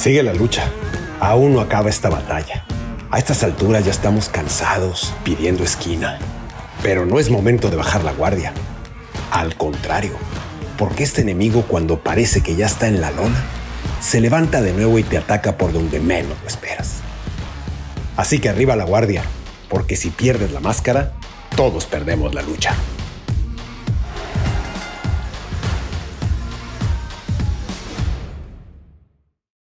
Sigue la lucha. Aún no acaba esta batalla. A estas alturas ya estamos cansados, pidiendo esquina. Pero no es momento de bajar la guardia. Al contrario, porque este enemigo cuando parece que ya está en la lona, se levanta de nuevo y te ataca por donde menos lo esperas. Así que arriba la guardia, porque si pierdes la máscara, todos perdemos la lucha.